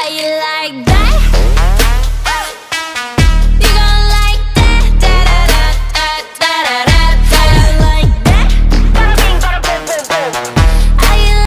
how you like that.